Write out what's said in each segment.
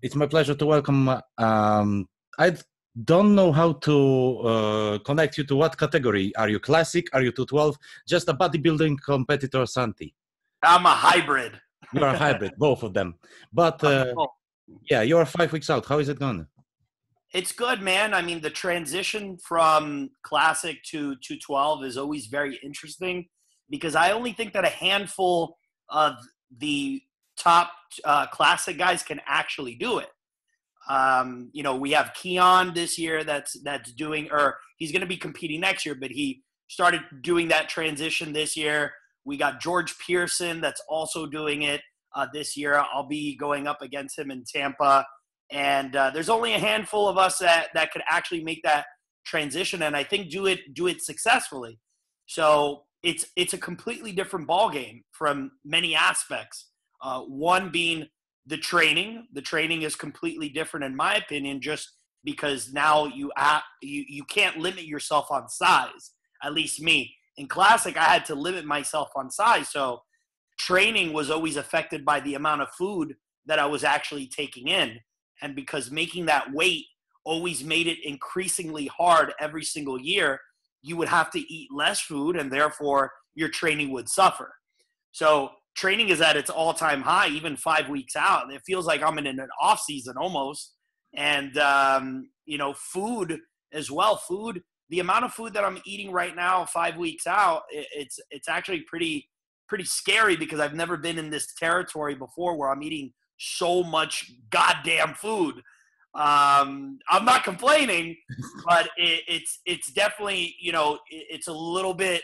It's my pleasure to welcome. Um, I don't know how to uh, connect you to what category. Are you classic? Are you 212? Just a bodybuilding competitor, Santi. I'm a hybrid. You're a hybrid, both of them. But uh, yeah, you're five weeks out. How is it going? It's good, man. I mean, the transition from classic to 212 is always very interesting because I only think that a handful of the top uh, classic guys can actually do it. Um, you know, we have Keone this year that's that's doing, or he's going to be competing next year, but he started doing that transition this year. We got George Peterson that's also doing it uh, this year. I'll be going up against him in Tampa, and uh, there's only a handful of us that that could actually make that transition, and I think do it do it successfully. So it's it's a completely different ball game from many aspects. Uh, one being the training. The training is completely different, in my opinion, just because now you you you can't limit yourself on size. At least me in classic, I had to limit myself on size, so training was always affected by the amount of food that I was actually taking in, and because making that weight always made it increasingly hard every single year you would have to eat less food and therefore your training would suffer. So training is at its all-time high, even five weeks out. It feels like I'm in an off season almost. And um, you know, food as well. Food, the amount of food that I'm eating right now, five weeks out, it's it's actually pretty pretty scary because I've never been in this territory before where I'm eating so much goddamn food um, I'm not complaining, but it, it's it's definitely you know it, it's a little bit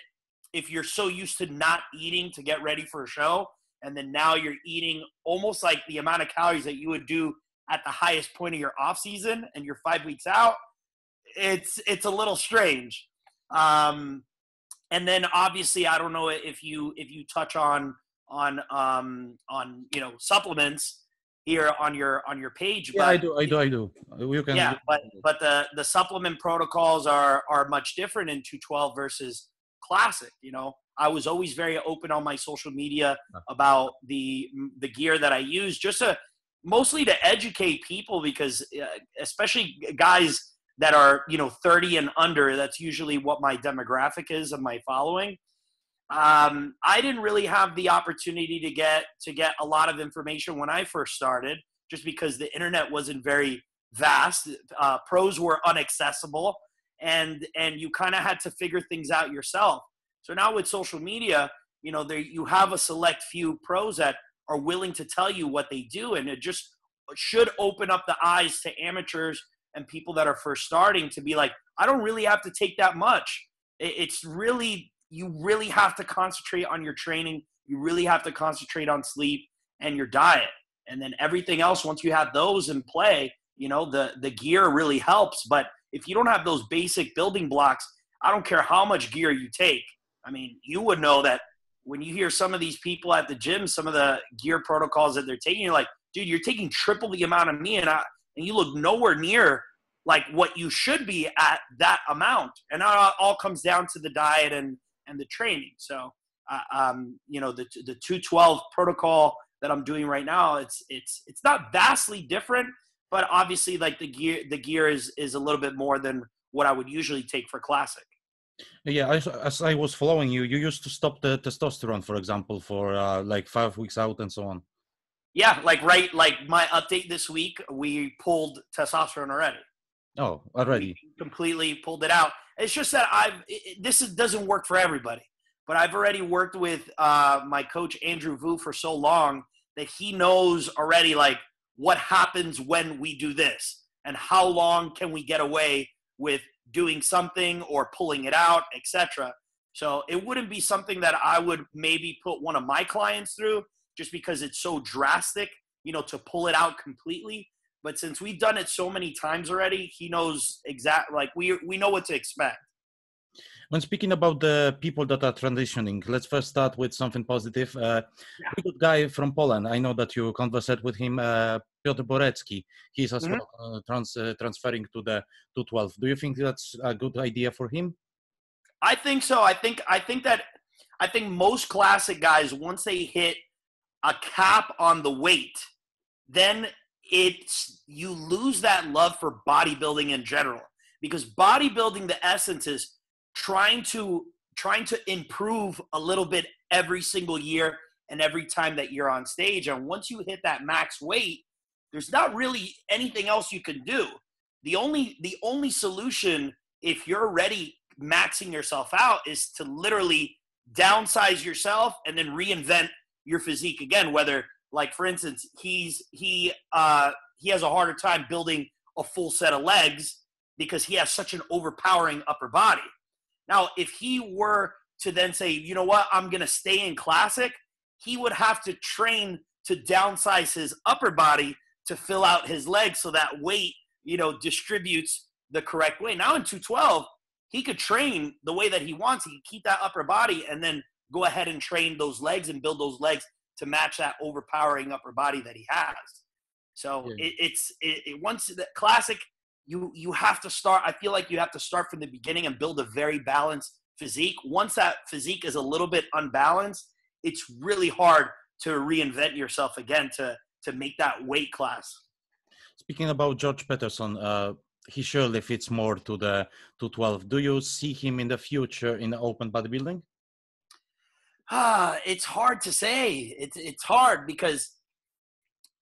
if you're so used to not eating to get ready for a show, and then now you're eating almost like the amount of calories that you would do at the highest point of your off season, and you're five weeks out. It's it's a little strange. Um, and then obviously, I don't know if you if you touch on on um, on you know supplements here on your on your page. Yeah, I do, I do, I do. You can yeah, but but the the supplement protocols are are much different in 212 versus classic. You know, I was always very open on my social media about the the gear that I use, just to mostly to educate people because uh, especially guys that are you know 30 and under. That's usually what my demographic is of my following um, I didn't really have the opportunity to get to get a lot of information when I first started, just because the internet wasn't very vast. Uh, pros were inaccessible, and and you kind of had to figure things out yourself. So now with social media, you know, there you have a select few pros that are willing to tell you what they do, and it just should open up the eyes to amateurs and people that are first starting to be like, I don't really have to take that much. It's really you really have to concentrate on your training. You really have to concentrate on sleep and your diet. And then everything else, once you have those in play, you know, the, the gear really helps. But if you don't have those basic building blocks, I don't care how much gear you take. I mean, you would know that when you hear some of these people at the gym, some of the gear protocols that they're taking, you're like, dude, you're taking triple the amount of me, and I, and you look nowhere near like what you should be at that amount. And it all comes down to the diet and and the training. So, uh, um, you know, the the 212 protocol that I'm doing right now, it's it's it's not vastly different, but obviously, like the gear the gear is is a little bit more than what I would usually take for classic. Yeah, as, as I was following you, you used to stop the testosterone, for example, for uh, like five weeks out and so on. Yeah, like right, like my update this week, we pulled testosterone already. Oh, already. We completely pulled it out. It's just that I've it, this is, doesn't work for everybody, but I've already worked with uh, my coach Andrew Vu for so long that he knows already like what happens when we do this and how long can we get away with doing something or pulling it out, etc. So it wouldn't be something that I would maybe put one of my clients through just because it's so drastic, you know, to pull it out completely. But since we've done it so many times already, he knows exact like we we know what to expect. When speaking about the people that are transitioning, let's first start with something positive. Uh, yeah. good guy from Poland. I know that you conversed with him, uh, Piotr Borecki. He's as mm-hmm. well uh, trans, uh, transferring to the 212. Do you think that's a good idea for him? I think so. I think I think that I think most classic guys once they hit a cap on the weight, then it's you lose that love for bodybuilding in general because bodybuilding the essence is trying to trying to improve a little bit every single year and every time that you're on stage. And once you hit that max weight there's not really anything else you can do. The only the only solution if you're already maxing yourself out is to literally downsize yourself and then reinvent your physique again whether like for instance he's he uh he has a harder time building a full set of legs because he has such an overpowering upper body now if he were to then say you know what i'm gonna stay in classic he would have to train to downsize his upper body to fill out his legs so that weight you know distributes the correct way now in 212 he could train the way that he wants he could keep that upper body and then go ahead and train those legs and build those legs to match that overpowering upper body that he has. So yeah. it, it's it, it, once the classic, you you have to start. I feel like you have to start from the beginning and build a very balanced physique. Once that physique is a little bit unbalanced, it's really hard to reinvent yourself again to to make that weight class. Speaking about George Peterson, uh, he surely fits more to the 212. Do you see him in the future in the open bodybuilding? Ah, it's hard to say. It's it's hard because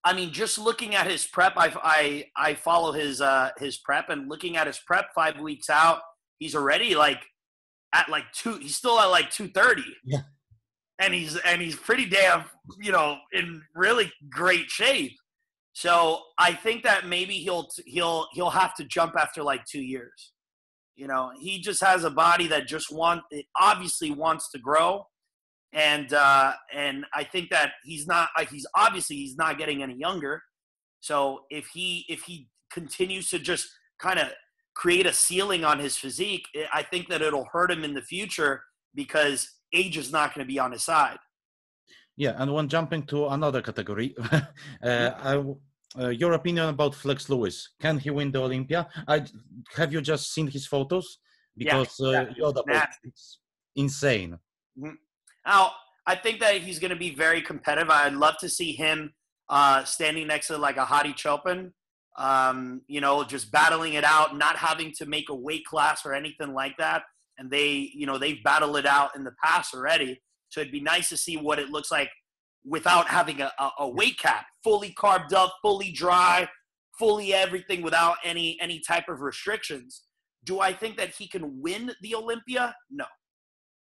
I mean, just looking at his prep, I I I follow his uh his prep and looking at his prep five weeks out, he's already like at like two. He's still at like two thirty. Yeah. And he's and he's pretty damn you know in really great shape. So I think that maybe he'll he'll he'll have to jump after like two years. You know, he just has a body that just want it obviously wants to grow and uh, and I think that he's not. He's obviously he's not getting any younger. So if he if he continues to just kind of create a ceiling on his physique, I think that it'll hurt him in the future because age is not going to be on his side. Yeah, and when jumping to another category, uh, I, uh, your opinion about Flex Lewis? Can he win the Olympia? I have you just seen his photos? Because yeah, yeah. Uh, it's insane. Mm-hmm. Now, I think that he's going to be very competitive. I'd love to see him uh, standing next to like a Hadi Choopan, um, you know, just battling it out, not having to make a weight class or anything like that. And they, you know, they've battled it out in the past already. So it'd be nice to see what it looks like without having a, a, a weight cap, fully carved up, fully dry, fully everything without any any type of restrictions. Do I think that he can win the Olympia? No,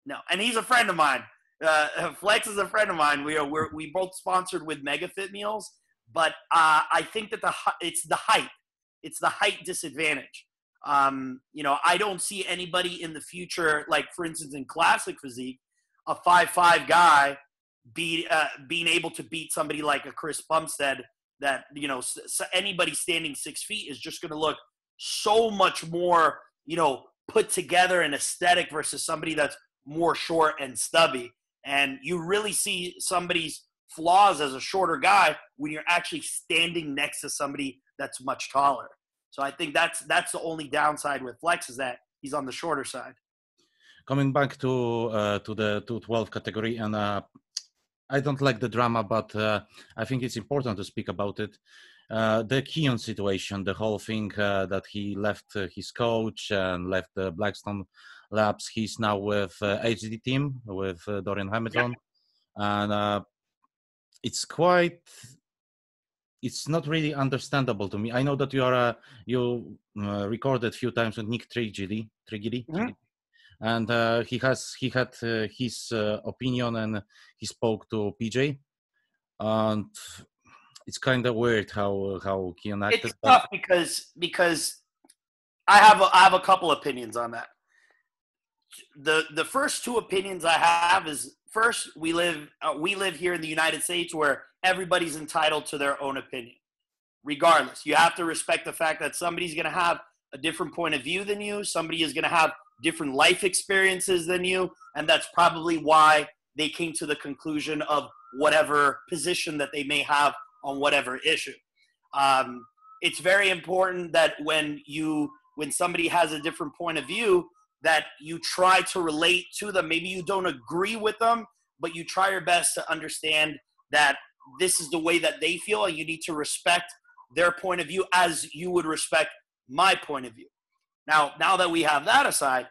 no. And he's a friend of mine. Uh, Flex is a friend of mine. We are we're, we both sponsored with MegaFit Meals, but uh, I think that the it's the height. It's the height disadvantage. Um, you know, I don't see anybody in the future, like for instance in classic physique, a five five guy be uh, being able to beat somebody like a Chris Bumstead. That you know, anybody standing six feet is just going to look so much more, you know, put together and aesthetic versus somebody that's more short and stubby and you really see somebody's flaws as a shorter guy when you're actually standing next to somebody that's much taller. So I think that's that's the only downside with Flex is that he's on the shorter side. Coming back to uh, to the 212 category, and uh, I don't like the drama, but uh, I think it's important to speak about it. Uh, the Keone situation, the whole thing uh, that he left uh, his coach and left the Blackstone Labs. He's now with HD team with Dorian Hamilton, yeah. and it's quite it's not really understandable to me. I know that you are uh, you uh, recorded a few times with Nick Trigili, Trigili, mm-hmm. and uh, he has he had his opinion and he spoke to PJ, and it's kind of weird how how Keone acted. It's tough because because I have a, I have a couple opinions on that. The the first two opinions I have is first we live uh, we live here in the United States where everybody's entitled to their own opinion. Regardless, you have to respect the fact that somebody's going to have a different point of view than you. Somebody is going to have different life experiences than you, and that's probably why they came to the conclusion of whatever position that they may have on whatever issue. Um, it's very important that when you when somebody has a different point of view that you try to relate to them maybe you don't agree with them but you try your best to understand that this is the way that they feel and you need to respect their point of view as you would respect my point of view. Now, now that we have that aside,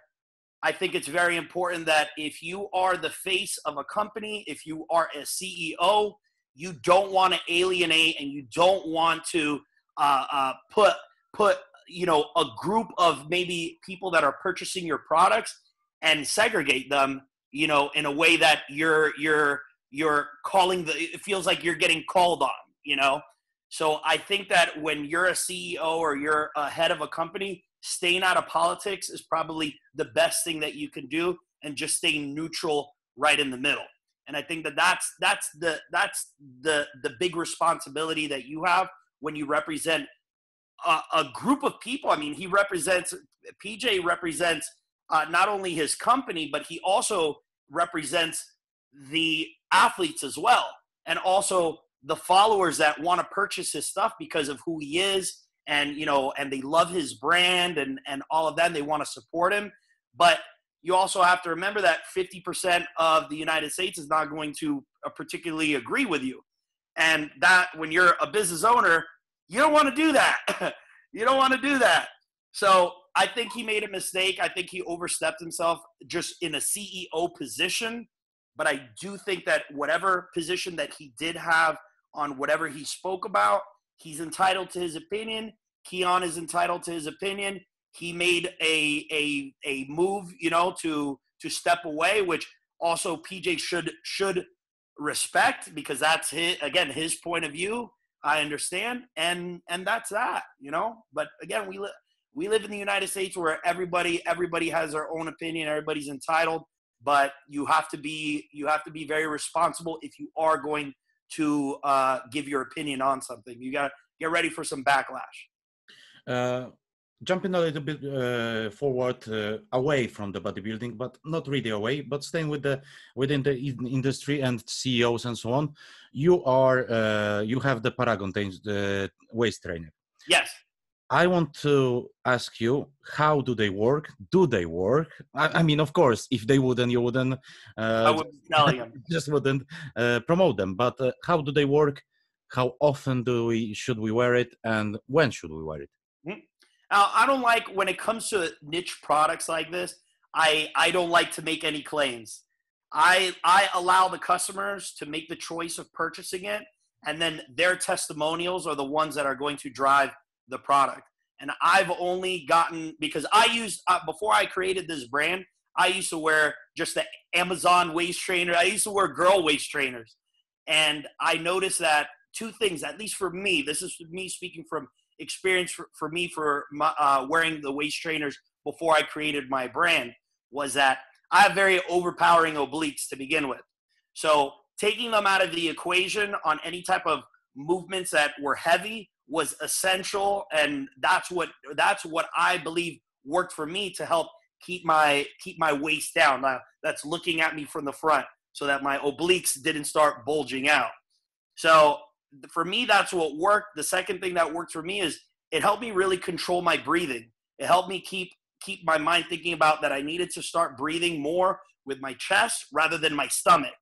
I think it's very important that if you are the face of a company, if you are a CEO, you don't want to alienate and you don't want to uh, uh, put put you know a group of maybe people that are purchasing your products and segregate them you know in a way that you're you're you're calling the it feels like you're getting called on you know? So i think that when you're a ceo or you're a head of a company staying out of politics is probably the best thing that you can do and just staying neutral right in the middle. And i think that that's that's the that's the the big responsibility that you have when you represent a, a group of people. I mean he represents pj represents uh, not only his company but he also represents the athletes as well and also the followers that want to purchase his stuff because of who he is and you know and they love his brand and and all of that and they want to support him. But you also have to remember that 50% of the united states is not going to uh, particularly agree with you. And that when you're a business owner you don't want to do that you don't want to do that so i think he made a mistake i think he overstepped himself just in a ceo position but i do think that whatever position that he did have on whatever he spoke about He's entitled to his opinion. Keone is entitled to his opinion. He made a a a move, you know, to to step away, which also PJ should should respect because that's his again his point of view. I understand, and and that's that, you know. But again, we live we live in the United States where everybody everybody has their own opinion. Everybody's entitled, but you have to be you have to be very responsible if you are going to uh, give your opinion on something. You got to get ready for some backlash. Uh, jumping a little bit uh, forward uh, away from the bodybuilding, but not really away, but staying with the within the industry and CEOs and so on. You are uh, you have the Paragon the waist trainer. Yes. I want to ask you, how do they work? Do they work? I, I mean, of course, if they wouldn't, you wouldn't. Uh, I wouldn't tell you. Just wouldn't uh, promote them. But uh, how do they work? How often do we should we wear it, and when should we wear it? Now, I don't like when it comes to niche products like this. I I don't like to make any claims. I I allow the customers to make the choice of purchasing it, and then their testimonials are the ones that are going to drive the product. And I've only gotten because I used uh, before I created this brand, I used to wear just the Amazon waist trainer. I used to wear girl waist trainers. And I noticed that two things, at least for me, this is me speaking from experience for, for me for my, uh, wearing the waist trainers before I created my brand, was that I have very overpowering obliques to begin with. So taking them out of the equation on any type of movements that were heavy was essential and that's what that's what I believe worked for me to help keep my keep my waist down. Now, that's looking at me from the front so that my obliques didn't start bulging out. So for me that's what worked. The second thing that worked for me is it helped me really control my breathing. It helped me keep keep my mind thinking about that I needed to start breathing more with my chest rather than my stomach.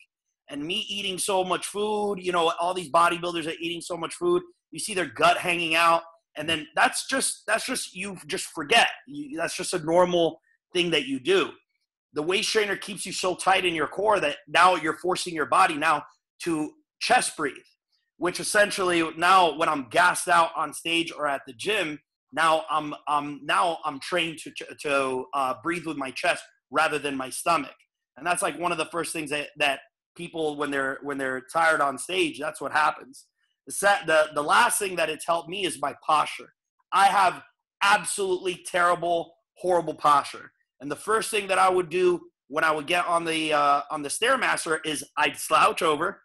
And me eating so much food, you know, all these bodybuilders are eating so much food, you see their gut hanging out and then that's just that's just you just forget you, that's just a normal thing that you do the waist trainer keeps you so tight in your core that now you're forcing your body now to chest breathe which essentially now when i'm gassed out on stage or at the gym now i'm i'm now i'm trained to to uh, breathe with my chest rather than my stomach and that's like one of the first things that that people when they're when they're tired on stage that's what happens the, set, the, the last thing that it's helped me is my posture. I have absolutely terrible, horrible posture. And the first thing that I would do when I would get on the uh, on the stairmaster is I'd slouch over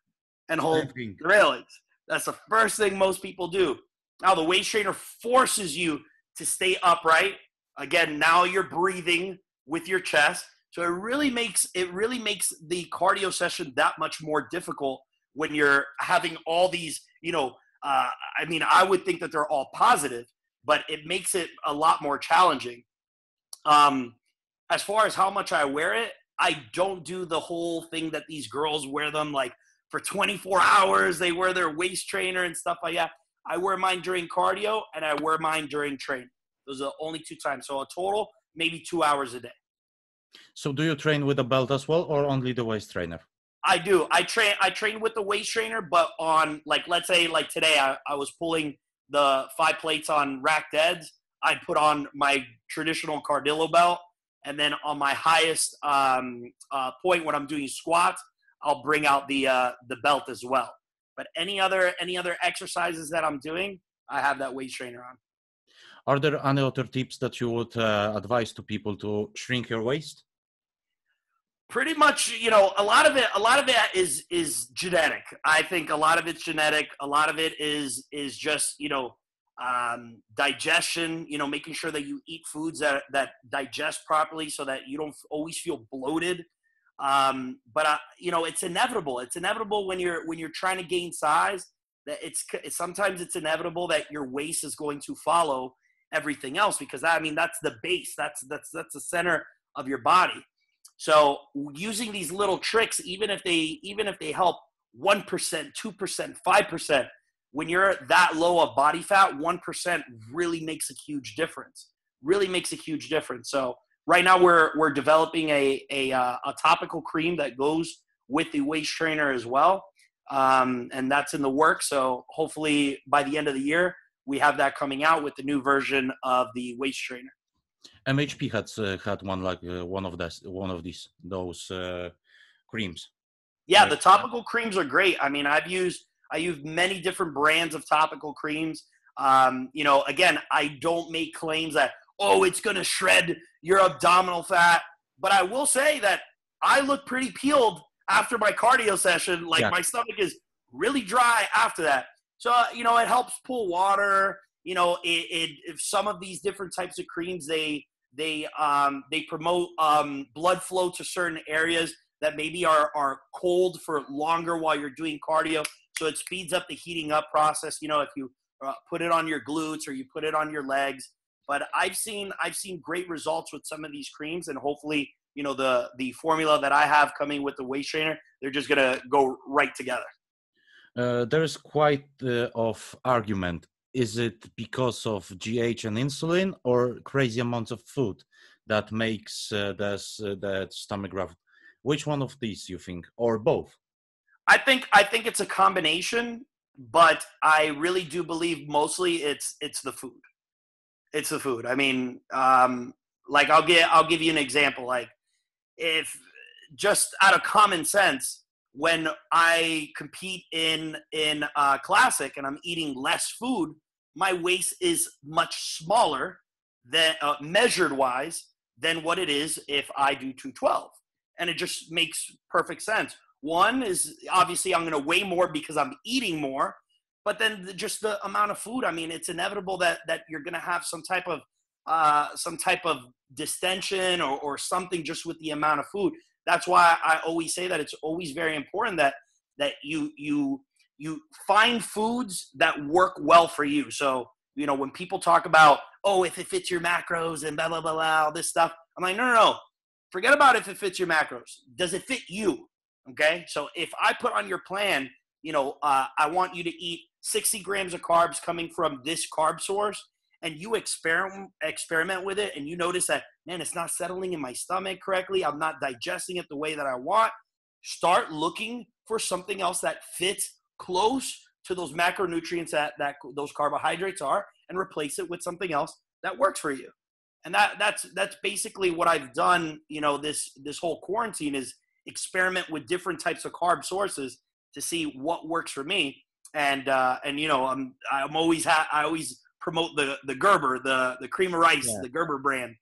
and hold the railings. That's the first thing most people do. Now the waist trainer forces you to stay upright. Again, now you're breathing with your chest. So it really makes it really makes the cardio session that much more difficult when you're having all these you know, uh, I mean, I would think that they're all positive, but it makes it a lot more challenging. Um, as far as how much I wear it, I don't do the whole thing that these girls wear them like for 24 hours. They wear their waist trainer and stuff like that. I wear mine during cardio, and I wear mine during training. Those are the only two times. So a total, maybe two hours a day. So do you train with a belt as well, or only the waist trainer? I do. I train. I train with the waist trainer, but on like let's say like today, I, I was pulling the five plates on rack deads. I put on my traditional Cardillo belt, and then on my highest um, uh, point when I'm doing squats, I'll bring out the uh, the belt as well. But any other any other exercises that I'm doing, I have that waist trainer on. Are there any other tips that you would uh, advise to people to shrink your waist? Pretty much, you know, a lot of it a lot of it is is genetic. I think a lot of it's genetic. A lot of it is is just, you know, um, digestion, you know, making sure that you eat foods that, that digest properly so that you don't always feel bloated um, but uh, you know, it's inevitable. It's inevitable when you're when you're trying to gain size. That it's sometimes it's inevitable that your waist is going to follow everything else because I mean that's the base. That's that's that's the center of your body. So using these little tricks, even if they even if they help one percent, two percent, five percent, when you're that low of body fat, one percent really makes a huge difference. Really makes a huge difference. So right now we're we're developing a a, uh, a topical cream that goes with the waist trainer as well, um, and that's in the work. So hopefully by the end of the year we have that coming out with the new version of the waist trainer. MHP had uh, had one like uh, one of those one of these those uh, creams. Yeah, the topical creams are great. I mean, I've used I use many different brands of topical creams. Um, you know, again, I don't make claims that oh, it's going to shred your abdominal fat. But I will say that I look pretty peeled after my cardio session. Like yeah. my stomach is really dry after that. So, uh, you know, it helps pull water. You know, it, it if some of these different types of creams, they, they, um, they promote um, blood flow to certain areas that maybe are, are cold for longer while you're doing cardio. So it speeds up the heating up process. You know, if you uh, put it on your glutes or you put it on your legs, but I've seen I've seen great results with some of these creams, and hopefully, you know, the the formula that I have coming with the waist trainer, they're just gonna go right together. Uh, there is quite uh, of argument. Is it because of GH and insulin, or crazy amounts of food that makes uh, this uh, that stomach graph? Which one of these you think, or both? I think I think it's a combination, but I really do believe mostly it's it's the food it's the food. I mean, um, like I'll get I'll give you an example. Like if just out of common sense, when I compete in in uh, classic and I'm eating less food, my waist is much smaller than uh, measured wise than what it is if I do 212, and it just makes perfect sense. One is obviously I'm going to weigh more because I'm eating more, but then the, just the amount of food. I mean, it's inevitable that that you're going to have some type of uh, some type of distension or, or something just with the amount of food. That's why I always say that it's always very important that that you you you find foods that work well for you. So you know when people talk about oh if it fits your macros and blah blah blah, blah all this stuff, I'm like no no no, forget about if it fits your macros. Does it fit you? Okay, so if I put on your plan, you know, uh, I want you to eat 60 grams of carbs coming from this carb source and you experiment experiment with it and you notice that man it's not settling in my stomach correctly i'm not digesting it the way that i want start looking for something else that fits close to those macronutrients that, that those carbohydrates are and replace it with something else that works for you. And that that's that's basically what i've done you know this this whole quarantine is experiment with different types of carb sources to see what works for me and uh, and you know I'm I'm always ha- I always promote the the Gerber the the cream of rice yeah. the Gerber brand.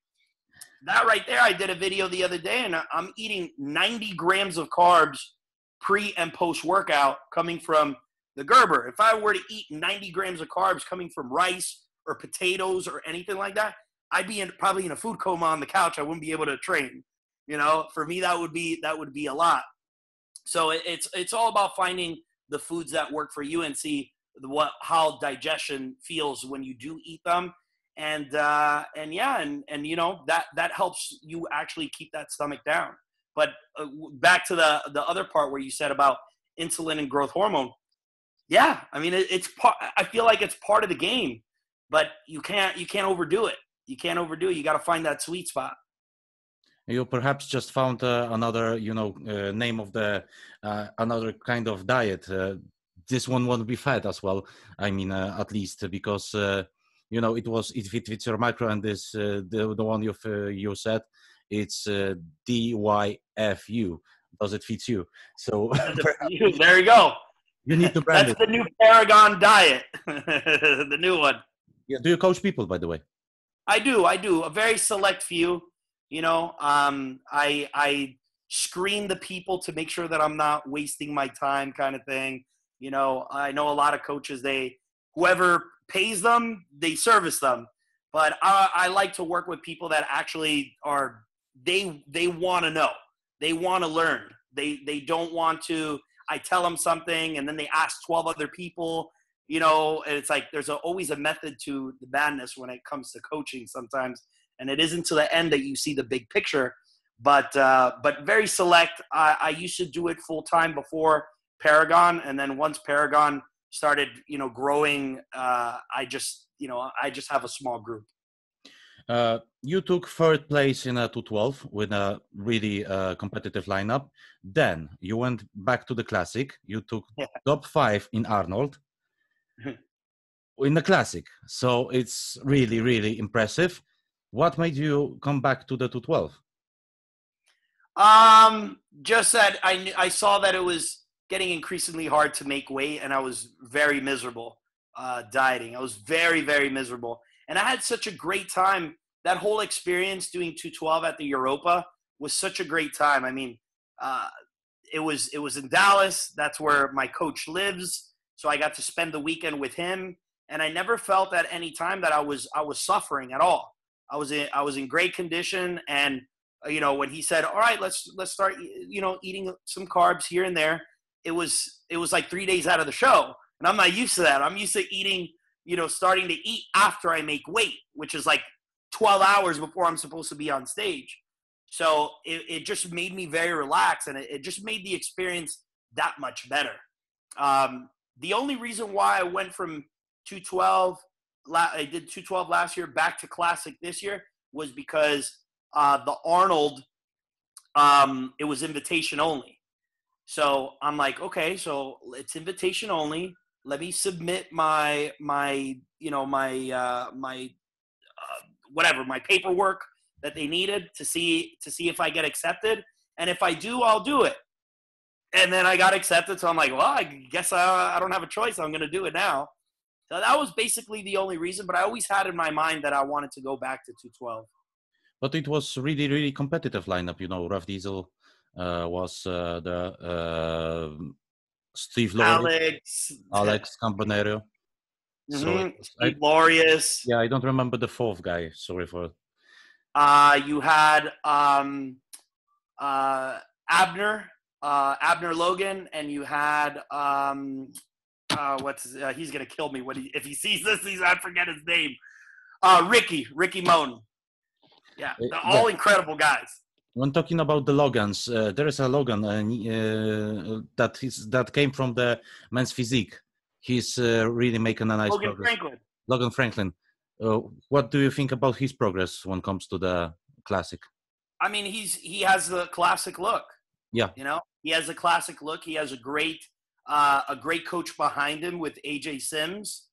That right there, I did a video the other day, and I'm eating 90 grams of carbs pre and post workout coming from the Gerber. If I were to eat 90 grams of carbs coming from rice or potatoes or anything like that, I'd be in, probably in a food coma on the couch. I wouldn't be able to train. You know, for me that would be that would be a lot. So it's it's all about finding the foods that work for you and see what how digestion feels when you do eat them and uh, and yeah and and you know that that helps you actually keep that stomach down but uh, back to the the other part where you said about insulin and growth hormone Yeah, I mean it, it's part. I feel like it's part of the game, but you can't you can't overdo it. You can't overdo it. You got to find that sweet spot. You perhaps just found uh, another, you know, uh, name of the uh, another kind of diet. Uh, this one won't be fat as well. I mean, uh, at least because uh, you know it was if it fits your micro and this the the one you you said it's DYFU. Does it fit you? So there you go. You need to brand That's it. the new Paragon diet, the new one. Yeah. Do you coach people, by the way? I do. I do. A very select few. You know, um, I I screen the people to make sure that I'm not wasting my time, kind of thing. You know, I know a lot of coaches. They whoever pays them, they service them. But I, I like to work with people that actually are they they want to know. They want to learn. They they don't want to I tell them something and then they ask 12 other people, you know, and it's like there's a, always a method to the madness when it comes to coaching sometimes. And it isn't to the end that you see the big picture, but, uh, but very select. I, I used to do it full time before Paragon. And then once Paragon started, you know, growing, uh, I just, you know, I just have a small group. Uh, you took third place in a 212 with a really uh, competitive lineup. Then you went back to the classic. You took yeah. top five in Arnold in the classic. So it's really, really impressive. What made you come back to the 212? Um, just that I I saw that it was getting increasingly hard to make weight, and I was very miserable uh, dieting. I was very, very miserable and I had such a great time. That whole experience doing 212 at the Europa was such a great time. I mean, uh, it was it was in Dallas. That's where my coach lives. So I got to spend the weekend with him, and I never felt at any time that I was I was suffering at all. I was in I was in great condition, and uh, you know when he said, "All right, let's let's start," you know, eating some carbs here and there. It was it was like three days out of the show, and I'm not used to that. I'm used to eating you know, starting to eat after I make weight, which is like 12 hours before I'm supposed to be on stage. So it, it just made me very relaxed and it, it just made the experience that much better. Um, the only reason why I went from 212, I did 212 last year back to classic this year was because uh, the Arnold, um, it was invitation only. So I'm like, okay, so it's invitation only let me submit my my you know my uh, my uh, whatever my paperwork that they needed to see to see if I get accepted, and if I do, I'll do it. And then I got accepted, so I'm like, well, I guess I, I don't have a choice. I'm going to do it now. So that was basically the only reason. But I always had in my mind that I wanted to go back to 212. But it was really, really competitive lineup. You know, Ruff Diesel uh, was uh, the uh, Steve Laureus, Alex, Alex Cambronero. Mm-hmm. So Steve Laureus. Yeah, I don't remember the fourth guy. Sorry for. Uh, you had um, uh, Abner, uh, Abner Logan, and you had um, uh, what's uh, he's gonna kill me when he if he sees this. He's I forget his name. Uh, Ricky, Ricky Moan. Yeah, eh, all incredible guys when talking about the Logans, uh, there is a Logan uh, uh, that is that came from the men's physique. He's uh, really making a nice Logan progress. Franklin. Logan Franklin. Uh, what do you think about his progress when it comes to the classic? I mean, he's he has the classic look. Yeah, you know, he has a classic look. He has a great uh, a great coach behind him with AJ Sims.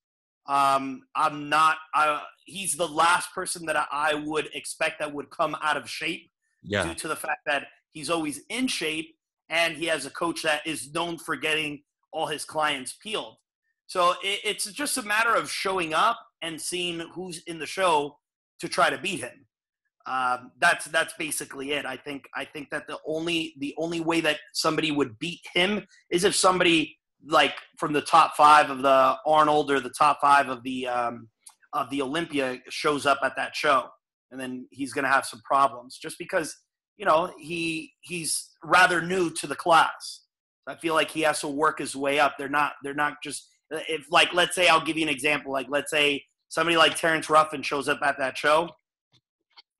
Um, I'm not. I, he's the last person that I would expect that would come out of shape yeah. due to the fact that he's always in shape and he has a coach that is known for getting all his clients peeled. So it, it's just a matter of showing up and seeing who's in the show to try to beat him. Um, that's that's basically it. I think I think that the only the only way that somebody would beat him is if somebody like from the top five of the Arnold or the top five of the um, of the Olympia shows up at that show and then he's going to have some problems just because you know he he's rather new to the class. I feel like he has to work his way up. They're not they're not just if like let's say I'll give you an example. Like let's say somebody like Terrence Ruffin shows up at that show,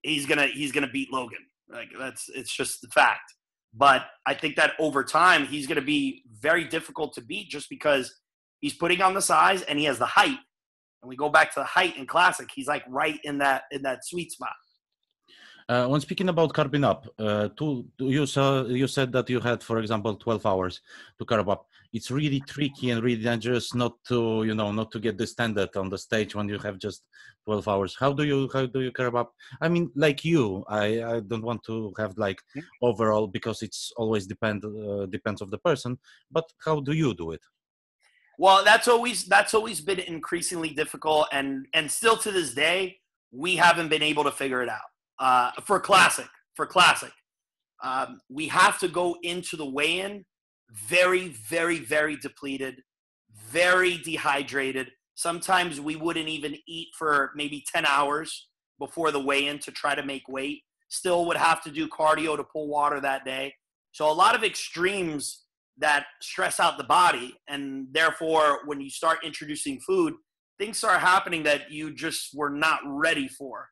he's gonna he's gonna beat Logan. Like that's it's just the fact. But I think that over time he's gonna be very difficult to beat just because he's putting on the size and he has the height. And we go back to the height in classic. He's like right in that in that sweet spot. Uh, when speaking about carbing up, uh, to, to you, saw, you said that you had, for example, 12 hours to carb up. It's really tricky and really dangerous not to, you know, not to get the standard on the stage when you have just 12 hours. How do you, how do you carb up? I mean, like you, I, I don't want to have like overall because it's always depend uh, depends of the person. But how do you do it? Well, that's always that's always been increasingly difficult, and and still to this day, we haven't been able to figure it out uh, for classic. For classic, um, we have to go into the weigh-in very, very, very depleted, very dehydrated. Sometimes we wouldn't even eat for maybe 10 hours before the weigh-in to try to make weight. Still would have to do cardio to pull water that day. So a lot of extremes that stress out the body, and therefore, when you start introducing food, things start happening that you just were not ready for.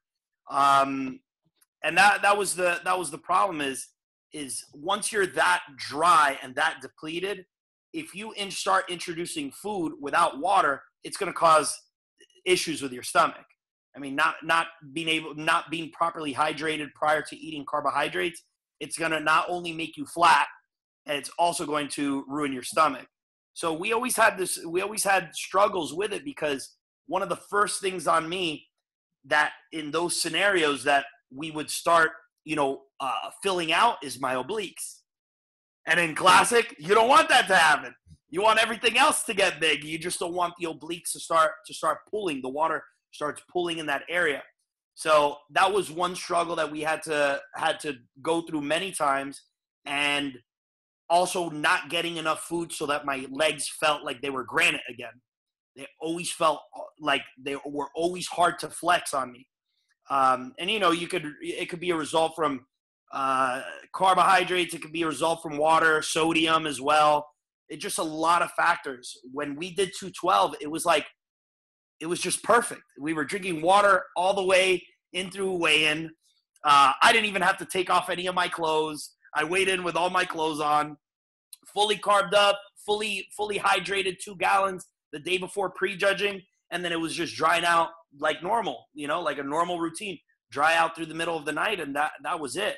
Um, and that that was the that was the problem is is once you're that dry and that depleted if you in start introducing food without water it's going to cause issues with your stomach. I mean not not being able not being properly hydrated prior to eating carbohydrates it's going to not only make you flat and it's also going to ruin your stomach. So we always had this we always had struggles with it because one of the first things on me that in those scenarios that we would start, you know, uh, filling out is my obliques. And in classic, you don't want that to happen. You want everything else to get big. You just don't want the obliques to start to start pulling. The water starts pulling in that area. So that was one struggle that we had to had to go through many times, and also not getting enough food so that my legs felt like they were granite again. They always felt uh, like they were always hard to flex on me. Um, and you know, you could it could be a result from uh, carbohydrates. It could be a result from water, sodium as well. It's just a lot of factors. When we did 212, it was like it was just perfect. We were drinking water all the way in through weigh-in. Uh, I didn't even have to take off any of my clothes. I weighed in with all my clothes on, fully carved up, fully fully hydrated, two gallons the day before prejudging, and then it was just drying out like normal, you know, like a normal routine. Dry out through the middle of the night, and that that was it.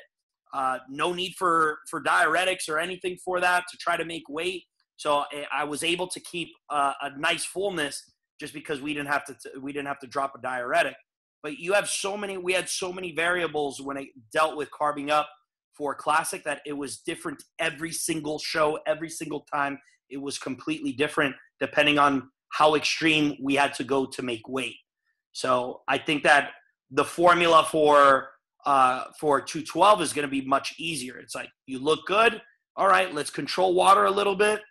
Uh, no need for for diuretics or anything for that to try to make weight. So eh, I was able to keep uh, a nice fullness just because we didn't have to we didn't have to drop a diuretic. But you have so many. We had so many variables when it dealt with carving up for classic that it was different every single show, every single time. It was completely different depending on how extreme we had to go to make weight. So I think that the formula for uh, for 212 is going to be much easier. It's like you look good. All right, let's control water a little bit.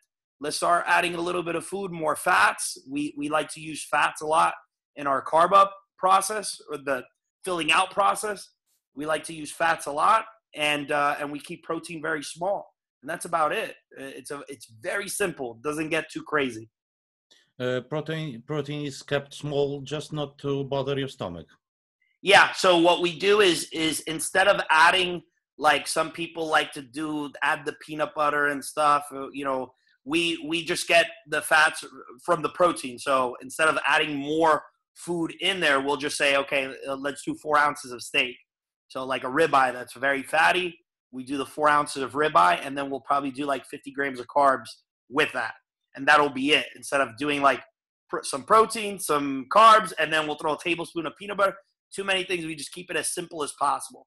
Let's start adding a little bit of food, more fats. We we like to use fats a lot in our carb up process or the filling out process. We like to use fats a lot, and uh, and we keep protein very small, and that's about it. It's a it's very simple. Doesn't get too crazy. Uh, protein protein is kept small just not to bother your stomach. Yeah so what we do is is instead of adding like some people like to do add the peanut butter and stuff uh, you know we we just get the fats from the protein. So instead of adding more food in there we'll just say okay uh, let's do four ounces of steak. So like a ribeye that's very fatty we do the four ounces of ribeye and then we'll probably do like 50 grams of carbs with that and that'll be it. Instead of doing like pr- some protein, some carbs, and then we'll throw a tablespoon of peanut butter. Too many things. We just keep it as simple as possible.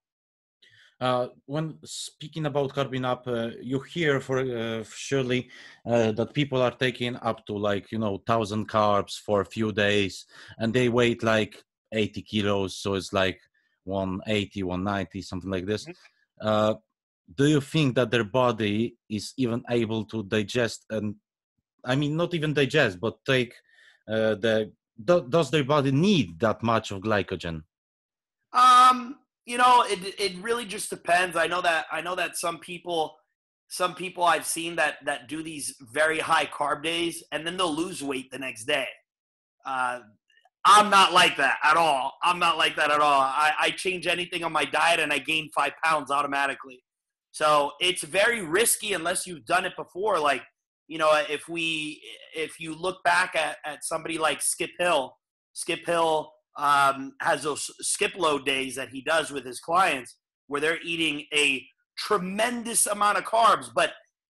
Uh, when speaking about carbing up, uh, you hear for uh, surely uh, that people are taking up to like you know thousand carbs for a few days, and they weight like 80 kilos, so it's like 180, 190, something like this. Mm-hmm. Uh, do you think that their body is even able to digest and I mean, not even digest, but take uh, the. Do, does their body need that much of glycogen? Um, you know, it it really just depends. I know that I know that some people, some people I've seen that that do these very high carb days, and then they'll lose weight the next day. Uh, I'm not like that at all. I'm not like that at all. I, I change anything on my diet and I gain five pounds automatically. So it's very risky unless you've done it before. Like you know, if we if you look back at, at somebody like Skip Hill, Skip Hill um, has those skip load days that he does with his clients where they're eating a tremendous amount of carbs, but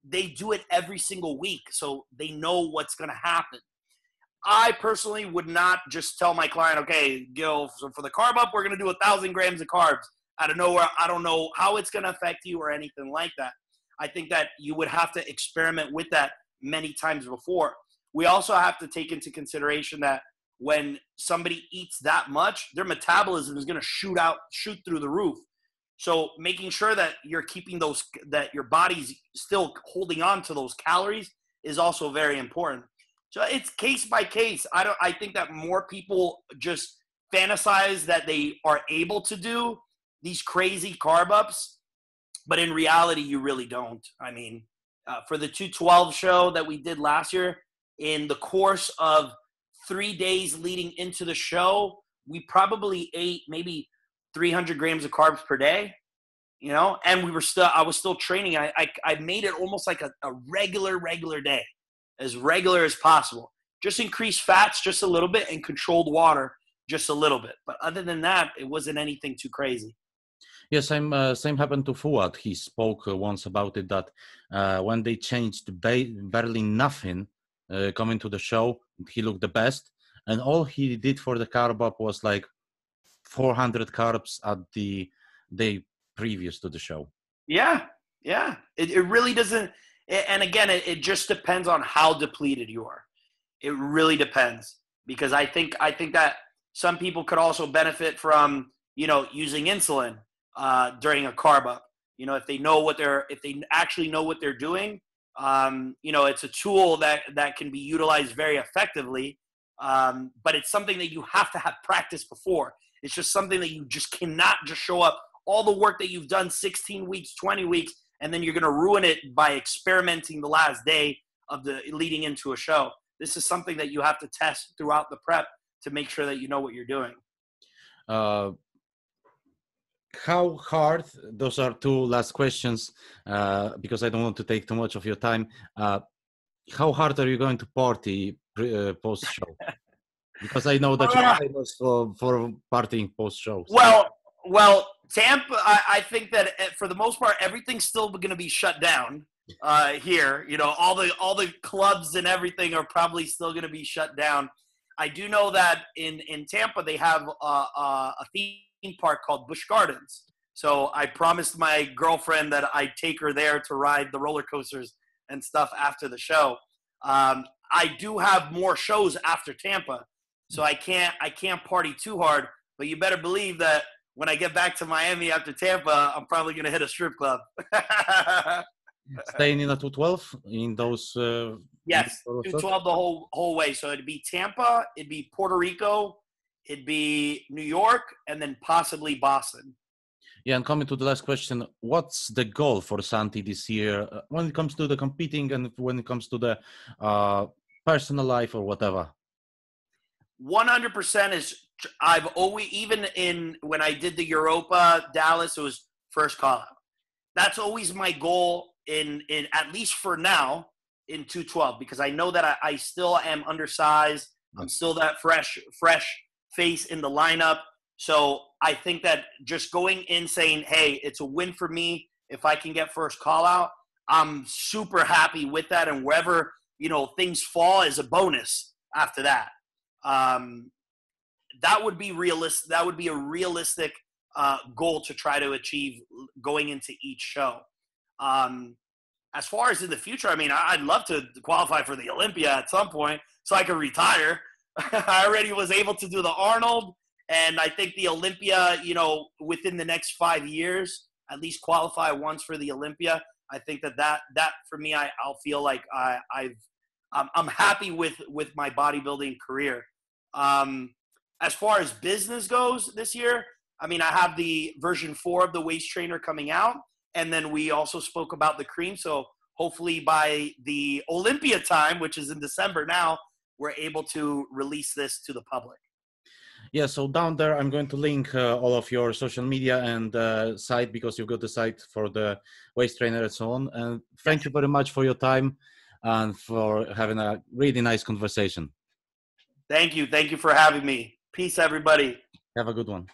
they do it every single week, so they know what's going to happen. I personally would not just tell my client, okay, Gil, so for the carb up, we're going to do a thousand grams of carbs out of nowhere. I don't know how it's going to affect you or anything like that. I think that you would have to experiment with that many times before. We also have to take into consideration that when somebody eats that much, their metabolism is going to shoot out, shoot through the roof. So making sure that you're keeping those, that your body's still holding on to those calories is also very important. So it's case by case. I don't. I think that more people just fantasize that they are able to do these crazy carb ups, but in reality, you really don't. I mean, uh, for the 212 show that we did last year, in the course of three days leading into the show, we probably ate maybe 300 grams of carbs per day, you know, and we were still, I was still training. I, I, I made it almost like a, a regular, regular day, as regular as possible. Just increase fats just a little bit and controlled water just a little bit. But other than that, it wasn't anything too crazy. Yes, same uh, same happened to Fouad. He spoke uh, once about it that uh, when they changed ba- barely nothing uh, coming to the show, he looked the best, and all he did for the carb up was like 400 carbs at the day previous to the show. Yeah, yeah. It, it really doesn't. And again, it, it just depends on how depleted you are. It really depends because I think I think that some people could also benefit from you know using insulin uh, during a carb up. You know, if they know what they're, if they actually know what they're doing, um, you know, it's a tool that that can be utilized very effectively. Um, but it's something that you have to have practice before. It's just something that you just cannot just show up all the work that you've done 16 weeks, 20 weeks, and then you're going to ruin it by experimenting the last day of the leading into a show. This is something that you have to test throughout the prep to make sure that you know what you're doing. Uh, how hard those are two last questions uh, because i don't want to take too much of your time uh, how hard are you going to party uh, post show because i know that you're uh, famous for, for partying post shows well well tampa I, I, think that eh, for the most part everything's still going to be shut down uh, here. You know all the all the clubs and everything are probably still going to be shut down. I do know that in in tampa they have uh, a theme park called Busch Gardens. So I promised my girlfriend that I'd take her there to ride the roller coasters and stuff after the show. Um, I do have more shows after Tampa, so I can't I can't party too hard. But you better believe that when I get back to Miami after Tampa, I'm probably gonna hit a strip club. Staying in a 212 in those. Uh, yes, 212 the whole whole way. So it'd be Tampa, it'd be Puerto Rico, it'd be New York, and then possibly Boston. Yeah, and coming to the last question, what's the goal for Santi this year uh, when it comes to the competing and when it comes to the uh, personal life or whatever? 100% is I've always even in when I did the Europa Dallas it was first call out. That's always my goal in in at least for now in 212 because I know that I, I still am undersized. I'm still that fresh fresh face in the lineup. So I think that just going in saying, hey, it's a win for me if I can get first call out, I'm super happy with that. And wherever, you know, things fall is a bonus after that. Um, that would be realistic. That would be a realistic uh, goal to try to achieve going into each show. Um, as far as in the future, I mean, I'd love to qualify for the Olympia at some point so I can retire. I already was able to do the Arnold, and I think the Olympia, you know, within the next five years, at least qualify once for the Olympia. I think that that that for me, I I'll feel like I I've I'm, I'm happy with with my bodybuilding career. Um, as far as business goes this year, I mean, I have the version four of the waist trainer coming out, and then we also spoke about the cream. So hopefully by the Olympia time, which is in December now, we're able to release this to the public. Yeah, so down there, I'm going to link uh, all of your social media and uh, site because you've got the site for the waist trainer and so on. And thank you very much for your time. and for having a really nice conversation. Thank you. Thank you for having me. Peace, everybody. Have a good one.